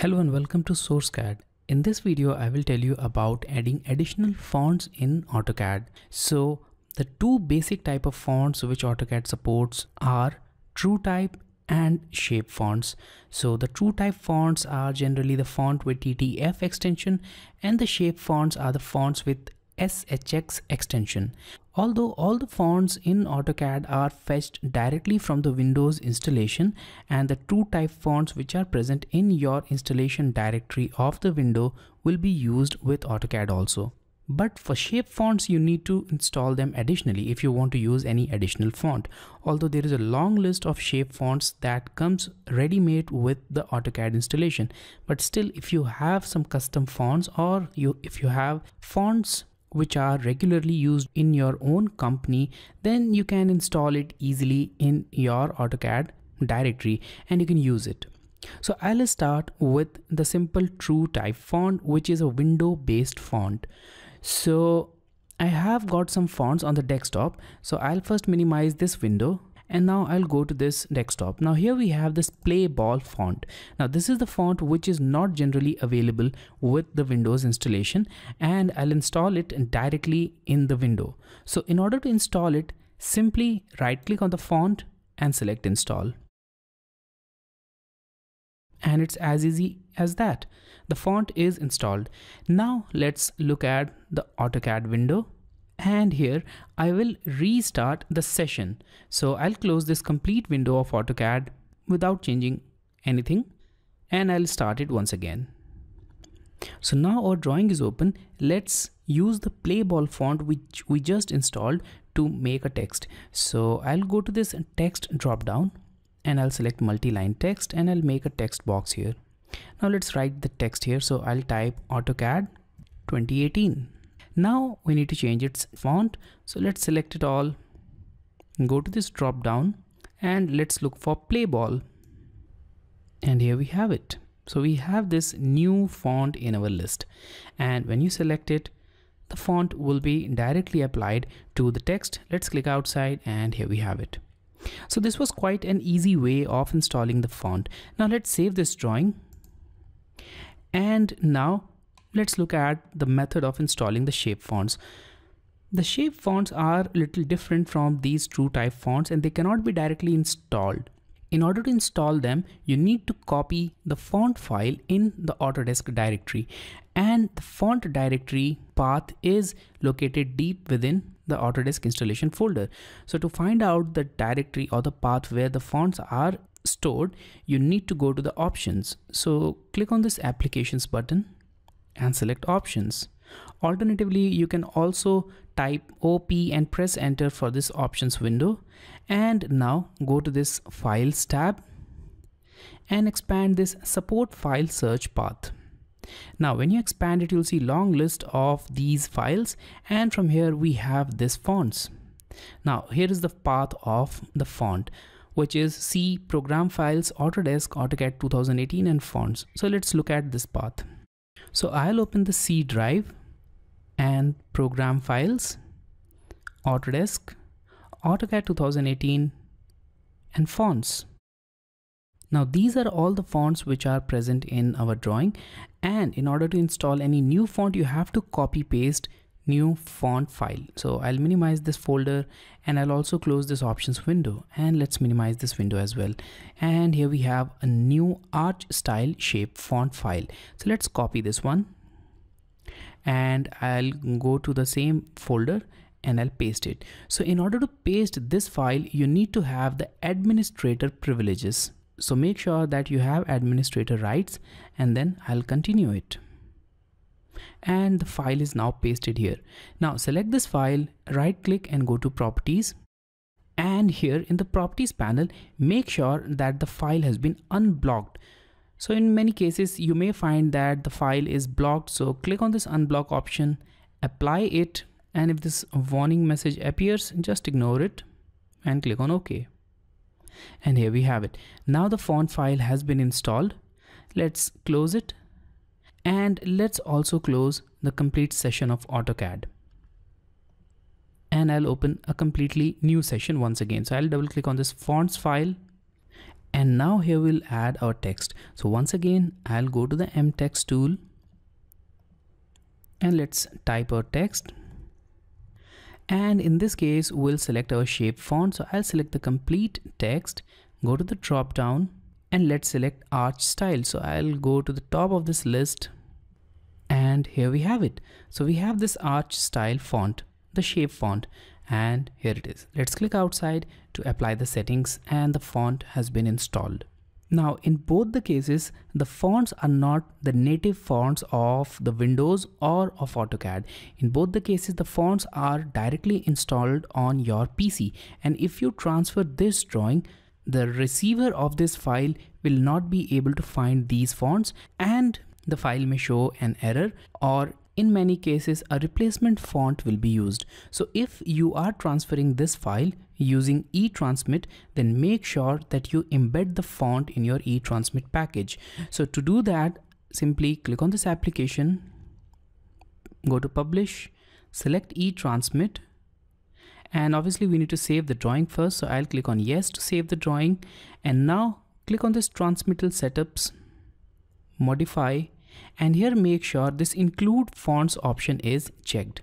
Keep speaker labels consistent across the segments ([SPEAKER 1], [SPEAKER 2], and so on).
[SPEAKER 1] Hello and welcome to SourceCAD. In this video, I will tell you about adding additional fonts in AutoCAD. So the two basic type of fonts which AutoCAD supports are TrueType and shape fonts. So the TrueType fonts are generally the font with TTF extension and the shape fonts are the fonts with SHX extension. Although all the fonts in AutoCAD are fetched directly from the Windows installation and the TrueType fonts which are present in your installation directory of the window will be used with AutoCAD also. But for shape fonts, you need to install them additionally if you want to use any additional font. Although there is a long list of shape fonts that comes ready-made with the AutoCAD installation. But still, if you have some custom fonts or you if you have fonts which are regularly used in your own company, then you can install it easily in your AutoCAD directory and you can use it. So I'll start with the simple TrueType font, which is a window based font. So I have got some fonts on the desktop. So I'll first minimize this window and now I'll go to this desktop. Now here we have this Playball font. Now this is the font which is not generally available with the Windows installation and I'll install it directly in the window. So in order to install it, simply right click on the font and select install. And it's as easy as that. The font is installed. Now let's look at the AutoCAD window and here I will restart the session. So I'll close this complete window of AutoCAD without changing anything and I'll start it once again. So now our drawing is open. Let's use the playball font which we just installed to make a text. So I'll go to this text drop down and I'll select multi-line text and I'll make a text box here. Now let's write the text here. So I'll type AutoCAD 2018 now we need to change its font. So let's select it all. Go to this drop down and let's look for Playball And here we have it. So we have this new font in our list. And when you select it, the font will be directly applied to the text. Let's click outside and here we have it. So this was quite an easy way of installing the font. Now let's save this drawing. And now let's look at the method of installing the shape fonts. The shape fonts are a little different from these TrueType fonts and they cannot be directly installed. In order to install them, you need to copy the font file in the Autodesk directory and the font directory path is located deep within the Autodesk installation folder. So to find out the directory or the path where the fonts are stored, you need to go to the options. So click on this applications button and select options. Alternatively, you can also type OP and press enter for this options window. And now go to this files tab and expand this support file search path. Now, when you expand it, you'll see long list of these files. And from here, we have this fonts. Now, here is the path of the font, which is C program files, Autodesk, AutoCAD 2018 and fonts. So let's look at this path. So I'll open the C drive and program files, Autodesk, AutoCAD 2018 and fonts. Now these are all the fonts which are present in our drawing and in order to install any new font you have to copy paste new font file. So I'll minimize this folder and I'll also close this options window and let's minimize this window as well. And here we have a new Archstyle shape font file. So let's copy this one and I'll go to the same folder and I'll paste it. So in order to paste this file, you need to have the administrator privileges. So make sure that you have administrator rights and then I'll continue it and the file is now pasted here. Now select this file, right click and go to properties. And here in the properties panel, make sure that the file has been unblocked. So in many cases, you may find that the file is blocked. So click on this unblock option, apply it. And if this warning message appears, just ignore it and click on OK. And here we have it. Now the font file has been installed. Let's close it and let's also close the complete session of AutoCAD. And I'll open a completely new session once again. So I'll double click on this fonts file. And now here we'll add our text. So once again I'll go to the M text tool. And let's type our text. And in this case we'll select our shape font. So I'll select the complete text go to the drop down and let's select Archstyle so I'll go to the top of this list and here we have it so we have this Archstyle font the shape font and here it is let's click outside to apply the settings and the font has been installed now in both the cases, the fonts are not the native fonts of the Windows or of AutoCAD. In both the cases, the fonts are directly installed on your PC. And if you transfer this drawing, the receiver of this file will not be able to find these fonts and the file may show an error or in many cases a replacement font will be used. So if you are transferring this file using eTransmit, then make sure that you embed the font in your eTransmit package. So to do that, simply click on this application, go to publish, select eTransmit, and obviously we need to save the drawing first. So I'll click on yes to save the drawing. And now click on this transmittal setups, modify, and here make sure this include fonts option is checked.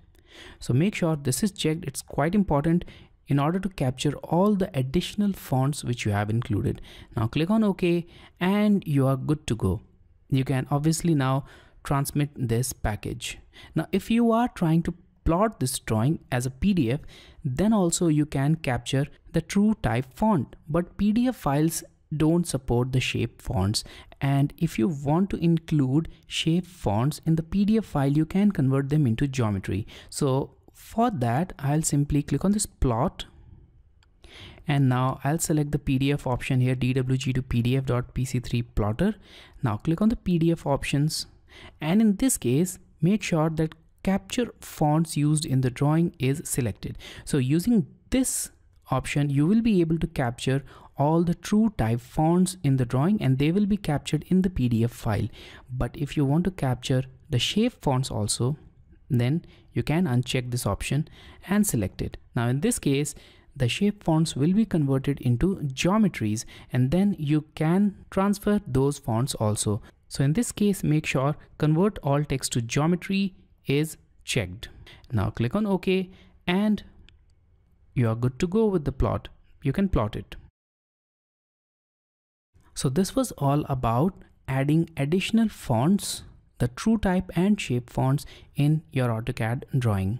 [SPEAKER 1] So make sure this is checked. It's quite important in order to capture all the additional fonts which you have included. Now click on ok and you are good to go. You can obviously now transmit this package. Now if you are trying to plot this drawing as a pdf then also you can capture the true type font. But pdf files don't support the shape fonts. And if you want to include shape fonts in the PDF file you can convert them into geometry. So for that I'll simply click on this plot. And now I'll select the PDF option here DWG to PDF.PC3 plotter. Now click on the PDF options. And in this case make sure that capture fonts used in the drawing is selected so using this option you will be able to capture all the true type fonts in the drawing and they will be captured in the PDF file. But if you want to capture the shape fonts also, then you can uncheck this option and select it. Now in this case, the shape fonts will be converted into geometries and then you can transfer those fonts also. So in this case, make sure convert all text to geometry is checked. Now click on OK and you are good to go with the plot. You can plot it. So this was all about adding additional fonts, the true type and shape fonts in your AutoCAD drawing.